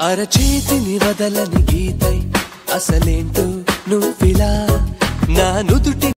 అరచేతిని వదలని గీతై అసలేంటో నువ్విలా నా నుదుటి